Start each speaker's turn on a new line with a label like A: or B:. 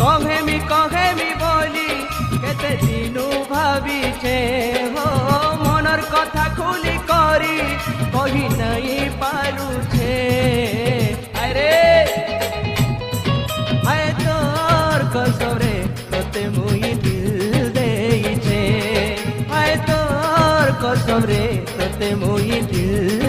A: কহেমি কহেমি বলি কেতে দিনু ভাবিছে হো মনর কথা খুলি করি কহি নাই পারুছে আরে আয় তোর কসরে তোতে মুই দিল দেইছে আয় তোর কসরে তোতে মুই দিল